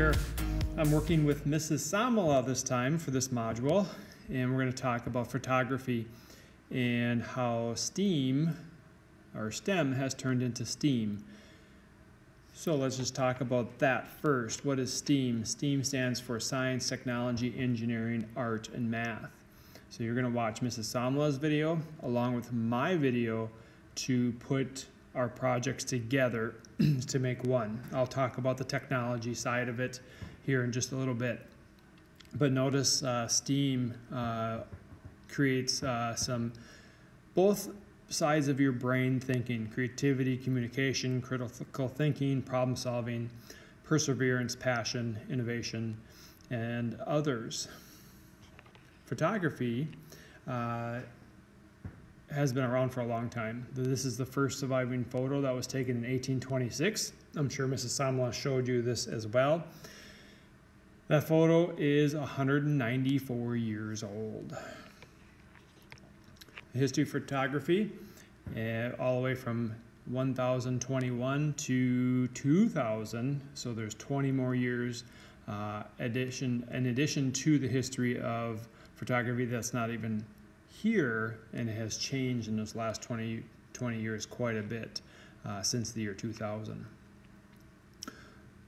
here. I'm working with Mrs. Samala this time for this module, and we're going to talk about photography and how STEAM, or STEM, has turned into STEAM. So let's just talk about that first. What is STEAM? STEAM stands for Science, Technology, Engineering, Art, and Math. So you're going to watch Mrs. Samala's video along with my video to put our projects together to make one. I'll talk about the technology side of it here in just a little bit. But notice uh, STEAM uh, creates uh, some both sides of your brain thinking creativity, communication, critical thinking, problem solving, perseverance, passion, innovation, and others. Photography uh, has been around for a long time. This is the first surviving photo that was taken in 1826. I'm sure Mrs. Samala showed you this as well. That photo is 194 years old. History of photography, uh, all the way from 1021 to 2000, so there's 20 more years uh, addition, in addition to the history of photography that's not even here and it has changed in those last 20, 20 years quite a bit uh, since the year 2000.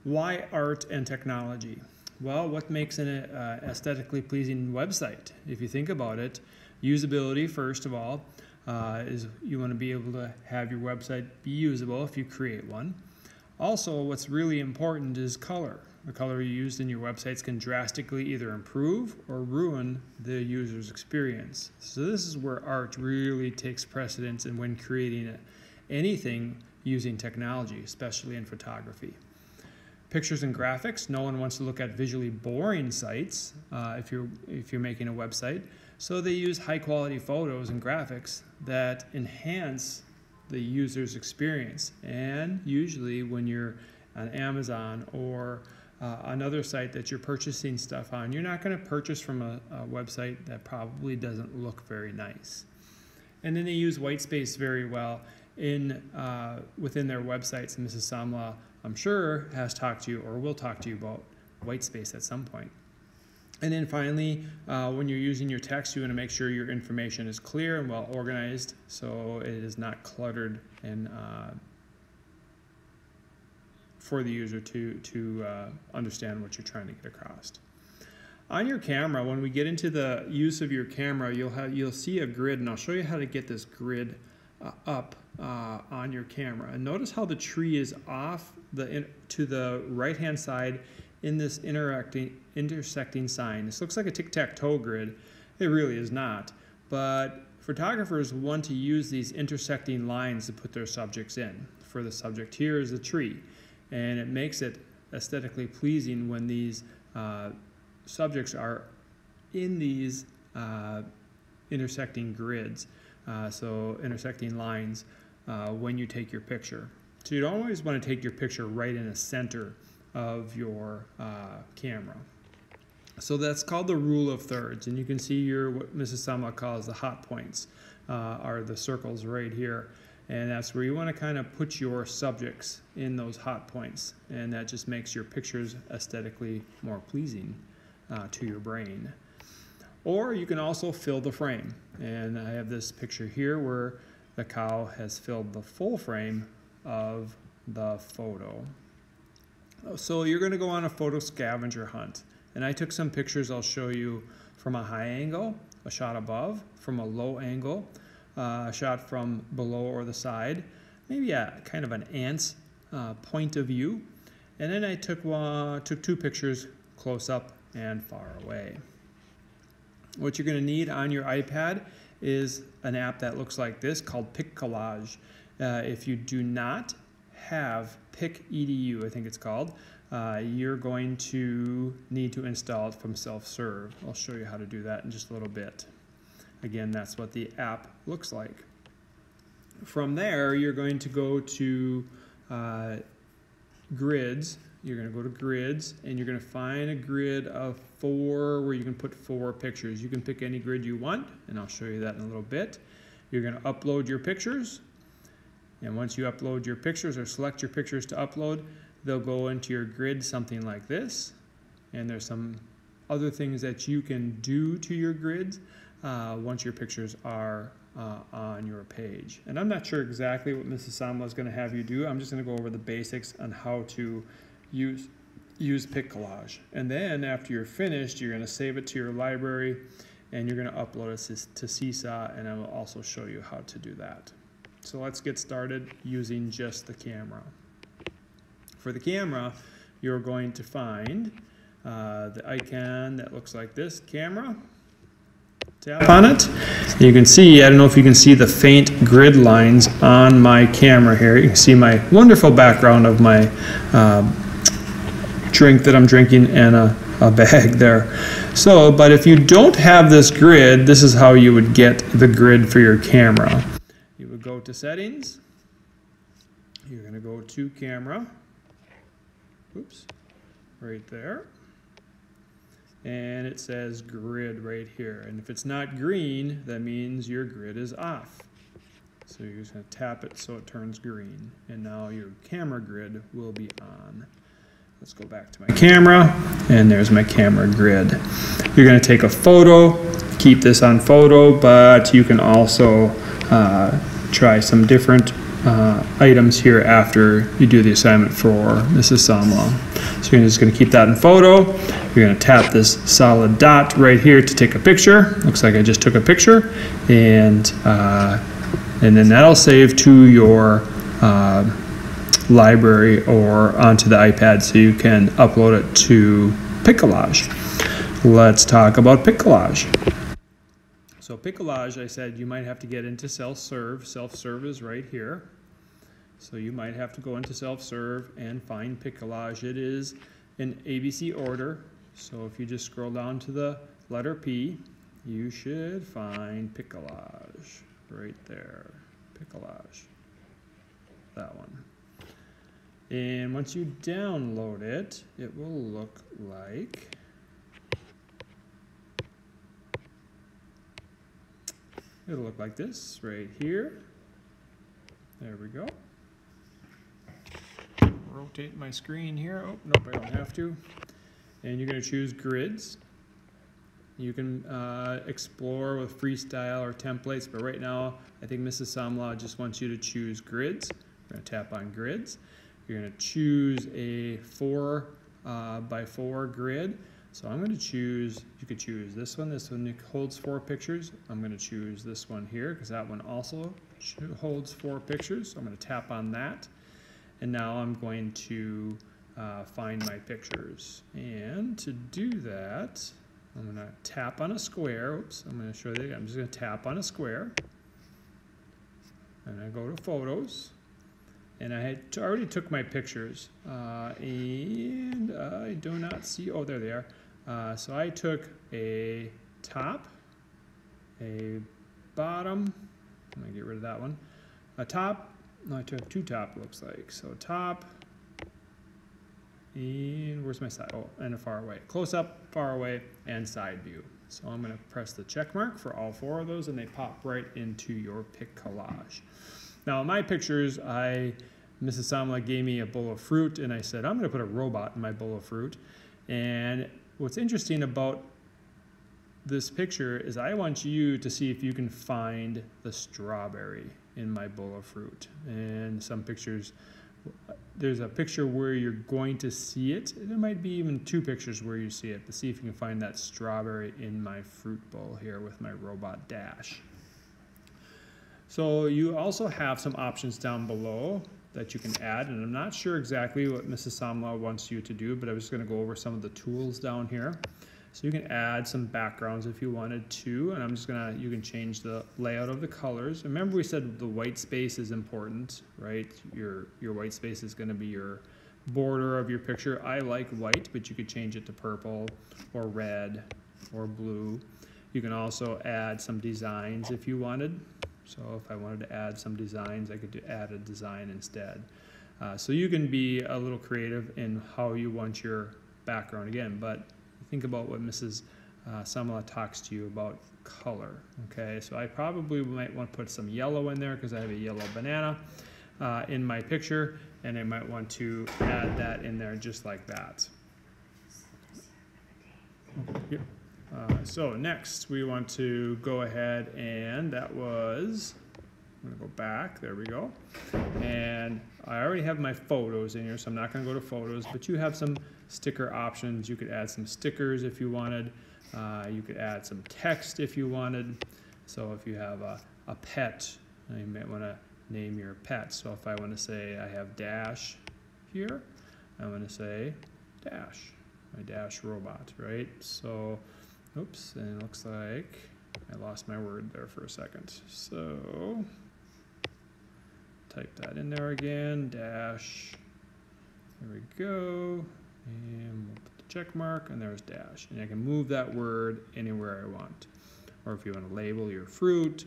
Why art and technology? Well, what makes an uh, aesthetically pleasing website? If you think about it, usability, first of all, uh, is you want to be able to have your website be usable if you create one. Also, what's really important is color. The color you used in your websites can drastically either improve or ruin the user's experience. So this is where art really takes precedence in when creating anything using technology, especially in photography. Pictures and graphics, no one wants to look at visually boring sites uh, if, you're, if you're making a website. So they use high quality photos and graphics that enhance the user's experience. And usually when you're on Amazon or uh, another site that you're purchasing stuff on, you're not going to purchase from a, a, website that probably doesn't look very nice. And then they use white space very well in uh, within their websites. And Mrs. Samla, I'm sure, has talked to you or will talk to you about white space at some point. And then finally, uh, when you're using your text, you want to make sure your information is clear and well organized so it is not cluttered and uh, for the user to, to uh, understand what you're trying to get across. On your camera, when we get into the use of your camera, you'll, have, you'll see a grid, and I'll show you how to get this grid uh, up uh, on your camera. And notice how the tree is off the in, to the right-hand side in this interacting, intersecting sign. This looks like a tic-tac-toe grid. It really is not. But photographers want to use these intersecting lines to put their subjects in. For the subject here is a tree and it makes it aesthetically pleasing when these uh, subjects are in these uh, intersecting grids, uh, so intersecting lines uh, when you take your picture. So you don't always want to take your picture right in the center of your uh, camera. So that's called the rule of thirds, and you can see your what Mrs. Samala calls the hot points, uh, are the circles right here. And that's where you want to kind of put your subjects in those hot points. And that just makes your pictures aesthetically more pleasing uh, to your brain. Or you can also fill the frame. And I have this picture here where the cow has filled the full frame of the photo. So you're going to go on a photo scavenger hunt. And I took some pictures I'll show you from a high angle, a shot above, from a low angle, uh, shot from below or the side, maybe a kind of an ant's uh, point of view. And then I took, one, took two pictures close up and far away. What you're going to need on your iPad is an app that looks like this called PicCollage. Uh, if you do not have PicEDU, I think it's called, uh, you're going to need to install it from self-serve. I'll show you how to do that in just a little bit. Again, that's what the app looks like. From there, you're going to go to uh, grids. You're going to go to grids and you're going to find a grid of four where you can put four pictures. You can pick any grid you want, and I'll show you that in a little bit. You're going to upload your pictures. And once you upload your pictures or select your pictures to upload, they'll go into your grid something like this. And there's some other things that you can do to your grids uh, once your pictures are uh, on your page. And I'm not sure exactly what Mrs. Samla is going to have you do. I'm just going to go over the basics on how to use use PicCollage. And then after you're finished, you're going to save it to your library and you're going to upload it to Seesaw and I will also show you how to do that. So let's get started using just the camera. For the camera, you're going to find uh, the icon that looks like this, camera. Tap on it. You can see, I don't know if you can see the faint grid lines on my camera here. You can see my wonderful background of my uh, drink that I'm drinking and a, a bag there. So, but if you don't have this grid, this is how you would get the grid for your camera. You would go to settings. You're going to go to camera. Oops, right there. And it says grid right here. And if it's not green, that means your grid is off. So you're just going to tap it so it turns green. And now your camera grid will be on. Let's go back to my camera, and there's my camera grid. You're going to take a photo, keep this on photo, but you can also uh, try some different uh, items here after you do the assignment for Mrs. Samla. So you're just going to keep that in photo. You're going to tap this solid dot right here to take a picture. Looks like I just took a picture, and uh, and then that'll save to your uh, library or onto the iPad so you can upload it to PicCollage. Let's talk about PicCollage. So PicCollage, I said you might have to get into self-serve. Self-serve is right here. So you might have to go into self-serve and find PicCollage. It is in ABC order. So if you just scroll down to the letter P, you should find PicCollage right there. PicCollage. That one. And once you download it, it will look like it'll look like this right here. There we go. Rotate my screen here. Oh, nope, I don't have to. And you're going to choose grids. You can uh, explore with freestyle or templates, but right now I think Mrs. Samla just wants you to choose grids. We're going to tap on grids. You're going to choose a four uh, by four grid. So I'm going to choose, you could choose this one. This one holds four pictures. I'm going to choose this one here because that one also holds four pictures. So I'm going to tap on that. And now I'm going to uh, find my pictures. And to do that, I'm going to tap on a square. Oops, I'm going to show you. I'm just going to tap on a square. And I go to photos and I had already took my pictures uh, and I do not see oh there they are uh, so I took a top a bottom I'm gonna get rid of that one a top no I took two top looks like so top and where's my side oh and a far away close up far away and side view so I'm to press the check mark for all four of those and they pop right into your PicCollage. Now in my pictures, I Mrs. Samla gave me a bowl of fruit, and I said, I'm to put a robot in my bowl of fruit. And what's interesting about this picture is I want you to see if you can find the strawberry in my bowl of fruit. And some pictures, there's a picture where you're going to see it. There might be even two pictures where you see it, but see if you can find that strawberry in my fruit bowl here with my robot dash. So you also have some options down below that you can add. And I'm not sure exactly what Mrs. Samla wants you to do, but I was just going to go over some of the tools down here. So you can add some backgrounds if you wanted to, and I'm just gonna, you can change the layout of the colors. Remember we said the white space is important, right? Your, your white space is gonna be your border of your picture. I like white, but you could change it to purple or red or blue. You can also add some designs if you wanted. So if I wanted to add some designs, I could add a design instead. Uh, so you can be a little creative in how you want your background again, but think about what Mrs. Uh, Samla talks to you about color. Okay, so I probably might want to put some yellow in there because I have a yellow banana. uh, in my picture, and I might want to add that in there just like that. Yep. Uh, so next, we want to go ahead and that was, I'm gonna go back, there we go. And I already have my photos in here, so I'm not gonna go to photos, but you have some sticker options. You could add some stickers if you wanted. Uh, you could add some text if you wanted. So if you have a, a pet, you might wanna name your pet. So if I wanna say I have Dash here, I'm gonna say Dash, my Dash robot, right? So Oops, and it looks like I lost my word there for a second. So type that in there again, dash, there we go, and we'll put the check mark, and there's dash. And I can move that word anywhere I want. Or if you want to label your fruit,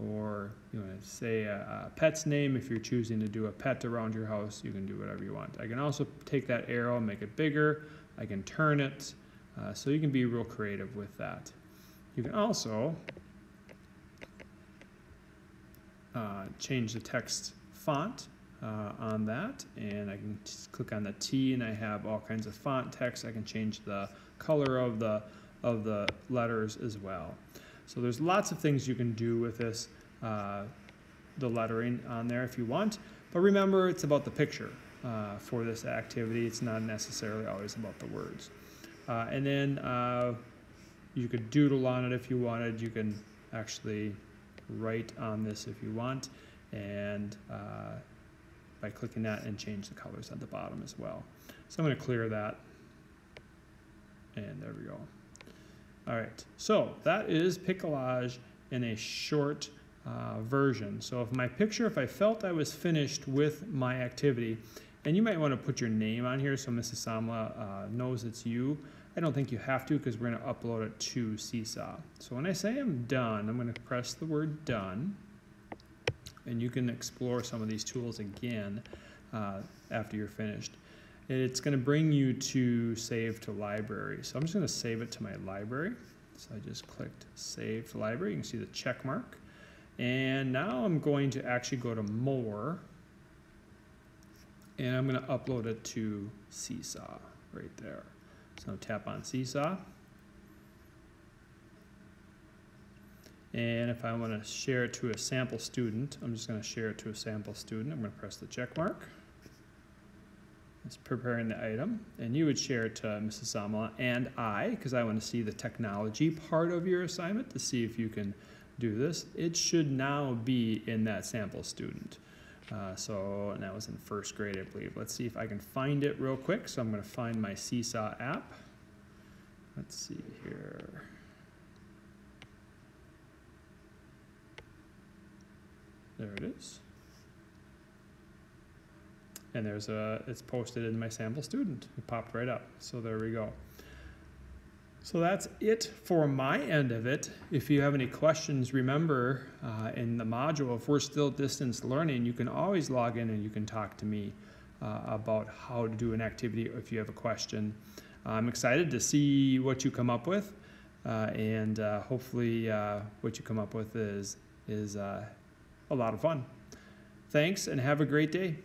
or you want to say a, a, pet's name, if you're choosing to do a pet around your house, you can do whatever you want. I can also take that arrow and make it bigger. I can turn it. Uh, so you can be real creative with that. You can also uh, change the text font uh, on that and I can click on the T and I have all kinds of font text. I can change the color of the of the letters as well. So there's lots of things you can do with this, uh, the lettering on there if you want. But remember, it's about the picture uh, for this activity. It's not necessarily always about the words. Uh, and then uh, you could doodle on it if you wanted. You can actually write on this if you want. And uh, by clicking that and change the colors at the bottom as well. So I'm going to clear that. And there we go. All right, so that is PicCollage in a short uh, version. So if my picture, if I felt I was finished with my activity, and you might want to put your name on here so Mrs. Samla uh, knows it's you. I don't think you have to because we're going to upload it to Seesaw. So when I say I'm done, I'm going to press the word done. And you can explore some of these tools again uh, after you're finished. It's going to bring you to save to library. So I'm just going to save it to my library. So I just clicked save to library. You can see the check mark. And now I'm going to actually go to more. And I'm going to upload it to Seesaw right there. So tap on Seesaw. And if I want to share it to a sample student, I'm just going to share it to a sample student. I'm going to press the check mark. It's preparing the item. And you would share it to Mrs. Samla and I, because I want to see the technology part of your assignment to see if you can do this. It should now be in that sample student. Uh, so, and that was in first grade, I believe. Let's see if I can find it real quick. So I'm going to find my Seesaw app. Let's see here. There it is. And there's a, it's posted in my sample student. It popped right up. So there we go. So that's it for my end of it. If you have any questions, remember uh, in the module, if we're still distance learning, you can always log in and you can talk to me uh, about how to do an activity if you have a question. I'm excited to see what you come up with uh, and uh, hopefully uh, what you come up with is, is uh, a lot of fun. Thanks and have a great day.